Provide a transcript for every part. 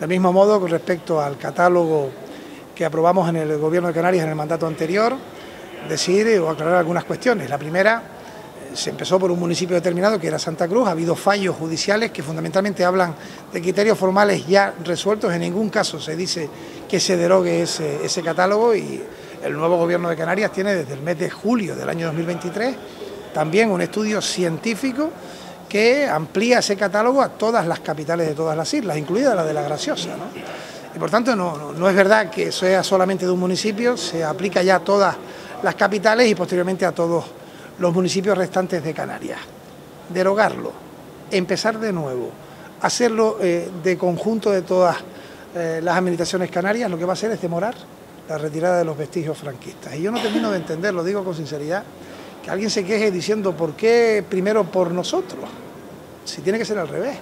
Del mismo modo, con respecto al catálogo que aprobamos en el Gobierno de Canarias en el mandato anterior, decir o aclarar algunas cuestiones. La primera, eh, se empezó por un municipio determinado que era Santa Cruz, ha habido fallos judiciales que fundamentalmente hablan de criterios formales ya resueltos, en ningún caso se dice que se derogue ese, ese catálogo y el nuevo Gobierno de Canarias tiene desde el mes de julio del año 2023 también un estudio científico que amplía ese catálogo a todas las capitales de todas las islas, incluida la de la Graciosa. Y por tanto no, no, es verdad que sea solamente de un municipio, se aplica ya a todas las capitales y posteriormente a todos los municipios restantes de Canarias. Derogarlo, empezar de nuevo, hacerlo eh, de conjunto de todas eh, las administraciones canarias, lo que va a hacer es demorar la retirada de los vestigios franquistas. Y yo no termino de entender, lo digo con sinceridad, que alguien se queje diciendo por qué primero por nosotros, si tiene que ser al revés.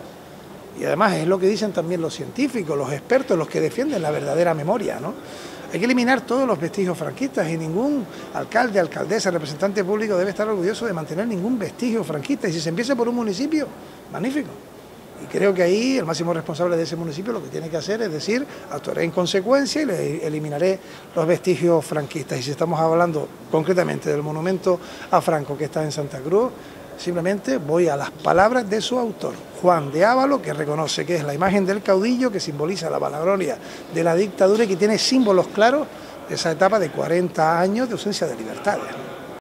Y además es lo que dicen también los científicos, los expertos, los que defienden la verdadera memoria, ¿no? Hay que eliminar todos los vestigios franquistas y ningún alcalde, alcaldesa, representante público debe estar orgulloso de mantener ningún vestigio franquista. Y si se empieza por un municipio, magnífico. Y creo que ahí el máximo responsable de ese municipio lo que tiene que hacer es decir, actuaré en consecuencia y le eliminaré los vestigios franquistas. Y si estamos hablando concretamente del monumento a Franco que está en Santa Cruz, simplemente voy a las palabras de su autor, Juan de Ávalo, que reconoce que es la imagen del caudillo que simboliza la vanagloria de la dictadura y que tiene símbolos claros de esa etapa de 40 años de ausencia de libertades.